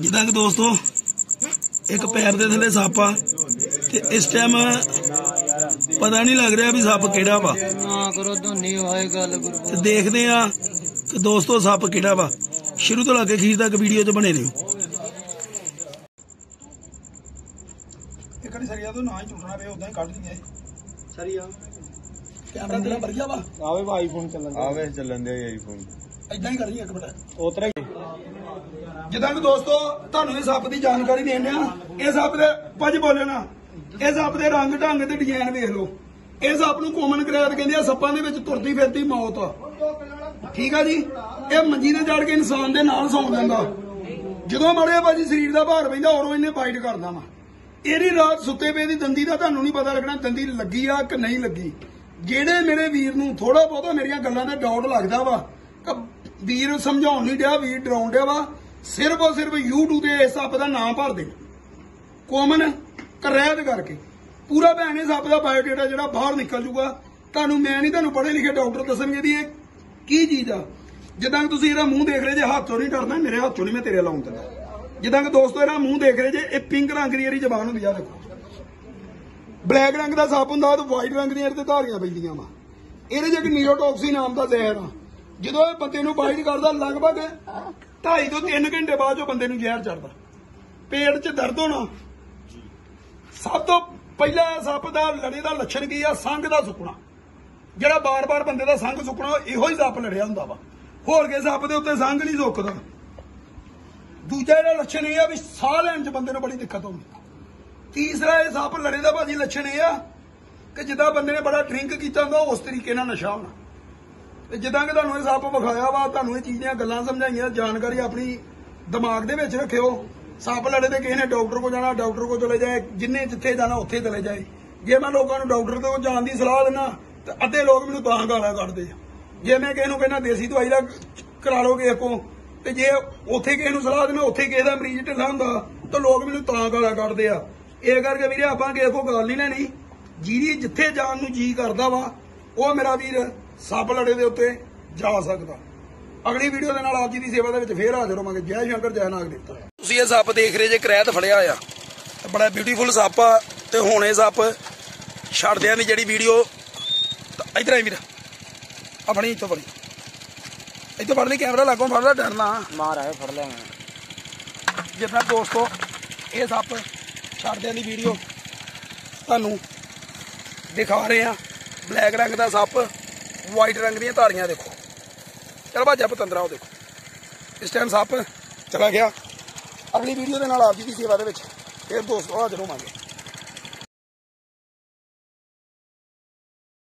ਜਿੱਦਾਂ ਕਿ ਦੋਸਤੋ ਇੱਕ ਪੈਰ ਦੇ ਥੱਲੇ ਸੱਪ ਆ ਤੇ ਇਸ ਟਾਈਮ ਪਤਾ ਨਹੀਂ ਲੱਗ ਰਿਹਾ ਵੀ ਸੱਪ ਕਿਹੜਾ ਵਾ। ਨਾ ਕਰੋ ਧੋਨੀ ਹੋਏ ਗੱਲ ਗੁਰੂ ਤੇ ਦੇਖਦੇ ਆ ਕਿ ਦੋਸਤੋ ਸੱਪ ਕਿਹੜਾ ਵਾ। ਸ਼ੁਰੂ ਤੋਂ ਲੈ ਕੇ ਅਖੀਰ ਤੱਕ ਵੀਡੀਓ 'ਚ ਬਣੇ ਰਹੋ। ਇੱਕ ਵਾਰੀ ਸਰੀਆ ਤੋਂ ਨਾ ਹੀ ਪਿਆ ਉਦਾਂ ਹੀ ਕੱਢ ਦਿੰਦੇ ਸਰੀਆ? ਕੈਮਰਾ ਤੇਰਾ ਵਧੀਆ ਵਾ। ਆਵੇ ਵਾ ਆਈਫੋਨ ਚੱਲਣ ਆਵੇ ਚੱਲਣ ਦੇ ਆਈਫੋਨ ਇਦਾਂ ਹੀ ਕਰੀ ਇੱਕ ਮਿੰਟ। ਉਤਰਾ। ਜਿੱਦਾਂ ਕਿ ਦੋਸਤੋ, ਤੁਹਾਨੂੰ ਇਹ ਸੱਪ ਦੀ ਜਾਣਕਾਰੀ ਦੇਣ ਆ ਇਹ ਸੱਪ ਦੇ ਭੱਜ ਬੋਲੇ ਨਾ। ਇਹ ਸੱਪ ਦੇ ਰੰਗ ਢੰਗ ਤੇ ਡਿਜ਼ਾਈਨ ਵੇਖ ਲਓ। ਇਹ ਸੱਪ ਨੂੰ ਕੋਮਨ ਕਰਾਇਤ ਕਹਿੰਦੇ ਆ, ਸੱਪਾਂ ਦੇ ਵਿੱਚ ਤੁਰਦੀ ਫਿਰਦੀ ਮੌਤ ਆ। ਠੀਕ ਆ ਜੀ? ਇਹ ਮੰਜੀ ਤੇ ਚੜ ਕੇ ਇਨਸਾਨ ਦੇ ਨਾਲ ਸੌਂ ਜਾਂਦਾ। ਜਦੋਂ ਮੜਿਆ ਭਾਜੀ ਸਰੀਰ ਦਾ ਭਾਰ ਪੈਂਦਾ, ਉਦੋਂ ਇਹਨੇ ਬਾਈਟ ਕਰਦਾ ਵਾ ਇਹਦੀ ਰਾਤ ਸੁੱਤੇ ਪਏ ਦੀ ਦੰਦੀ ਦਾ ਤੁਹਾਨੂੰ ਨਹੀਂ ਪਤਾ ਲੱਗਣਾ, ਦੰਦੀ ਲੱਗੀ ਆ ਕਿ ਨਹੀਂ ਲੱਗੀ। ਜਿਹੜੇ ਮੇਰੇ ਵੀਰ ਨੂੰ ਥੋੜਾ ਬਹੁਤਾ ਮੇਰੀਆਂ ਗੱਲਾਂ ਦਾ ਡਾਊਟ ਲੱਗਦਾ ਵਾ ਵੀਰ ਸਮਝਾਉਣ ਨਹੀਂ ਡਿਆ, ਵੀਰ ਡਰਾਉਣ ਡਿਆ ਵਾ। ਸਿਰਫ ਔਰ ਸਿਰਫ YouTube ਤੇ ਇਸ ਸੱਪ ਦਾ ਨਾਮ ਭਰ ਦੇ ਕੋਮਨ ਕਰੈਦ ਕਰਕੇ। ਪੂਰਾ ਭੈਣੇ ਸੱਪ ਦਾ ਬਾਇਓਡਾਟਾ ਜਿਹੜਾ ਬਾਹਰ ਨਿਕਲ ਜੂਗਾ। ਤੁਹਾਨੂੰ ਮੈਂ ਨਹੀਂ ਤੁਹਾਨੂੰ ਪੜ੍ਹੇ ਲਿਖੇ ਡਾਕਟਰ ਦੱਸਣਗੇ ਵੀ ਇਹ ਕੀ ਚੀਜ਼ ਆ। ਜਿੱਦਾਂ ਕਿ ਤੁਸੀਂ ਇਹਦਾ ਮੂੰਹ ਦੇਖ ਰਹੇ ਜੇ ਹੱਥੋਂ ਨਹੀਂ ਡਰਨਾ, ਮੇਰੇ ਹੱਥੋਂ ਨਹੀਂ ਮੈਂ ਤੇਰੇ ਲਾਉਂ ਦਿੰਦਾ। ਜਿੱਦਾਂ ਕਿ ਦੋਸਤੋ ਇਹਦਾ ਮੂੰਹ ਦੇਖ ਰਹੇ ਜੇ, ਇਹ ਪਿੰਕ ਰੰਗ ਦੀ ਇਹਦੀ ਜ਼ਬਾਨ ਹੁੰਦੀ ਆ ਦੇਖੋ। ਬਲੈਕ ਰੰਗ ਦਾ ਸੱਪ ਹੁੰਦਾ ਤੇ ਵਾਈਟ ਰੰਗ ਦੀਆਂ ਇਹਦੇ ਧਾਰੀਆਂ ਪੈਂਦੀਆਂ ਵਾ। ਇਹਦੇ 'ਚ ਇੱਕ ਨੀਰੋਟੌਕਸੀ ਨਾਮ ਦਾ ਜ਼ਹਿਰ ਆ। ਜਦੋਂ ਇਹ ਬੰਦੇ ਨੂੰ ਬਾਈਟ ਕਰਦਾ ਲਗਭਗ 2.5 ਤੋਂ 3 ਘੰਟੇ ਬਾਅਦ ਉਹ ਬੰਦੇ ਨੂੰ ਜ਼ਹਿਰ ਚੜਦਾ। ਪੇਟ 'ਚ ਦਰਦ ਹੋਣਾ। ਸਭ ਤੋਂ ਪਹਿਲਾ ਸੱਪ ਦਾ ਲੜੇ ਦਾ ਲੱਛਣ ਕੀ ਆ? ਸੰਘ ਦਾ ਸੁੱਕਣਾ। ਜਿਹੜਾ ਬਾਰ-ਬਾਰ ਬੰਦੇ ਦਾ ਸੰਘ ਸੁੱਕਣਾ ਇਹੋ ਹੀ ਸੱਪ ਲੜਿਆ ਹੁੰਦਾ ਵਾ। ਹੋਰ ਕੇ ਸੱਪ ਦੇ ਉੱਤੇ ਸੰਘ ਨਹੀਂ ਸੁੱਕਦਾ। ਦੂਜਾ ਜਿਹੜਾ ਲੱਛਣ ਇਹ ਆ ਵੀ ਸਾਹ ਲੈਣ 'ਚ ਬੰਦੇ ਨੂੰ ਬੜੀ ਦਿੱਕਤ ਆਉਂਦੀ। ਤੀਸਰਾ ਇਹ ਸੱਪ ਲੜੇ ਦਾ ਭਾਜੀ ਲੱਛਣ ਇਹ ਆ ਕਿ ਜਿੱਦਾਂ ਬੰਦੇ ਨੇ ਬੜਾ ਡਰਿੰਕ ਕੀਤਾ ਹੁੰਦਾ, ਉਸ ਤਰੀਕੇ ਨਾਲ ਨਸ਼ਾ ਹੋਣਾ। ਤੇ ਜਿੱਦਾਂ ਕਿ ਤੁਹਾਨੂੰ ਇਹ ਸੱਪ ਵਿਖਾਇਆ ਵਾ, ਤੁਹਾਨੂੰ ਇਹ ਚੀਜ਼ਾਂ, ਗੱਲਾਂ ਸਮਝਾਈਆਂ, ਜਾਣਕਾਰੀ ਆਪਣੀ ਦਿਮਾਗ ਦੇ ਵਿੱਚ ਰੱਖਿਓ। ਸੱਪ ਲੜੇ ਤੇ ਕਿਸੇ ਨੇ ਡਾਕਟਰ ਕੋਲ ਜਾਣਾ, ਡਾਕਟਰ ਕੋਲ ਚਲੇ ਜਾਏ, ਜਿੰਨੇ ਜਿੱਥੇ ਜਾਣਾ ਉੱਥੇ ਚਲੇ ਜਾਏ। ਜੇ ਮੈਂ ਲੋਕਾਂ ਨੂੰ ਡਾਕਟਰ ਤੋਂ ਜਾਣ ਦੀ ਸਲਾਹ ਦਿੰਦਾ ਤੇ ਅੱਧੇ ਲੋਕ ਮੈਨੂੰ ਤਾਂ ਗਾਲਾਂ ਕੱਢਦੇ ਆ। ਜੇ ਮੈਂ ਕਿਸੇ ਨੂੰ ਕਹਿੰਦਾ ਦੇਸੀ ਦਵਾਈ ਦਾ ਕਰਾ ਲਓ ਕਿਸੇ ਕੋ ਤੇ ਜੇ ਉੱਥੇ ਕਿਸੇ ਨੂੰ ਸਲਾਹ ਦਿੰਦਾ ਉੱਥੇ ਕਿਸੇ ਦਾ ਮਰੀਜ਼ ਢਿੱਲਾ ਹੁੰਦਾ, ਤਾਂ ਲੋਕ ਮੈਨੂੰ ਤਾਂ ਗਾਲਾਂ ਕੱਢਦੇ ਆ। ਇਹ ਕਰਕੇ ਵੀਰੇ ਆਪਾਂ ਕਿਸੇ ਕੋ ਗੱਲ ਨਹੀਂ ਲੈਣੀ ਜਿਹਦੀ ਜਿੱਥੇ ਜਾਣ ਨੂੰ ਜੀ ਕਰਦਾ ਵਾ, ਉਹ ਮੇਰਾ ਵੀਰ ਸੱਪ ਲੜੇ ਦੇ ਉੱਤੇ ਜਾ ਸਕਦਾ। ਅਗਲੀ ਵੀਡੀਓ ਦੇ ਨਾਲ ਆਪ ਜੀ ਦੀ ਸੇਵਾ ਦੇ ਵਿੱਚ ਫੇਰ ਹਾਜ਼ਰ ਹੋਵਾਂਗੇ। ਜੈ ਸ਼ੰਕਰ ਜੈ ਨਾਗ ਦੇਵਤਾ। ਤੁਸੀਂ ਇਹ ਸੱਪ ਦੇਖ ਰਹੇ ਜੇ ਕਰੈਤ ਫੜਿਆ ਆ ਬੜਾ ਬਿਊਟੀਫੁਲ ਸੱਪ ਆ ਤੇ ਹੁਣ ਇਹ ਸੱਪ ਛੱਡਦਿਆਂ ਦੀ ਜਿਹੜੀ ਵੀਡੀਓ ਇਧਰ ਆਈ ਵੀਰ। ਆਪਣੀ ਇੱਥੋਂ ਫੜੀ। ਇੱਥੋਂ ਫੜ ਲਈ ਕੈਮਰਾ ਲਾਗੋਂ ਫੜ ਲੈ ਡਰਨਾ। ਮਾਰ ਆਏ ਫੜ ਲਿਆ ਮੈਂ। ਜਿੱਦਾਂ ਦੋਸਤੋ ਇਹ ਸੱਪ ਛੱਡਦਿਆਂ ਦੀ ਵੀਡੀਓ ਤੁਹਾਨੂੰ ਦਿਖਾ ਰਹੇ ਆ ਬਲੈਕ ਰੰਗ ਦਾ ਸੱਪ ਵਾਈਟ ਰੰਗ ਦੀਆਂ ਧਾਰੀਆਂ ਦੇਖੋ। ਚਲ ਭਾਜਾ ਪਤੰਦਰਾ, ਉਹ ਦੇਖੋ। ਇਸ ਟਾਈਮ ਸੱਪ ਚਲਾ ਗਿਆ। ਅਗਲੀ ਵੀਡੀਓ ਦੇ ਨਾਲ ਆਪ ਜੀ ਦੀ ਸੇਵਾ ਦੇ ਵਿੱਚ ਫਿਰ ਦੋਸਤੋ ਹਾਜ਼ਰ ਹੋਵਾਂਗੇ।